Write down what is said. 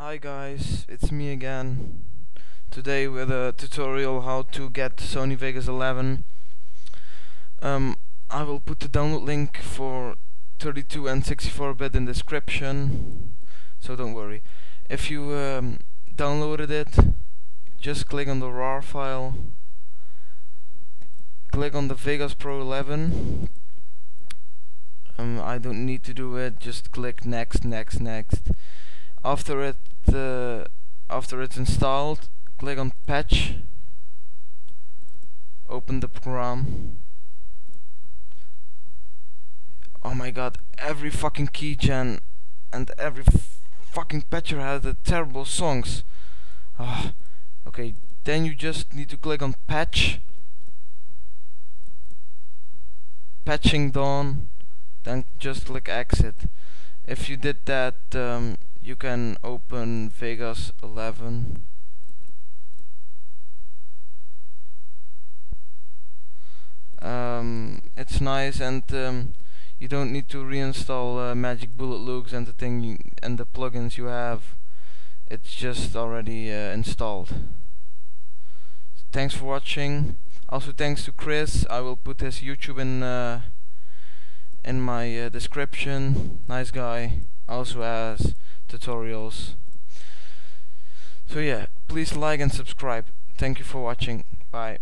Hi guys, it's me again. Today with a tutorial how to get Sony Vegas 11. Um, I will put the download link for 32 and 64 bit in description, so don't worry. If you um, downloaded it, just click on the RAR file, click on the Vegas Pro 11. Um, I don't need to do it, just click next, next, next after it uh, after it's installed click on patch. Open the program. Oh my god every fucking keygen and every fucking patcher has the terrible songs. Ah, okay then you just need to click on patch. Patching done then just click exit. If you did that um, you can open Vegas 11 um, it's nice and um, you don't need to reinstall uh, Magic Bullet Looks and the thing you, and the plugins you have. It's just already uh, installed. Thanks for watching. Also thanks to Chris. I will put his YouTube in uh, in my uh, description. Nice guy. Also has tutorials. So yeah please like and subscribe. Thank you for watching. Bye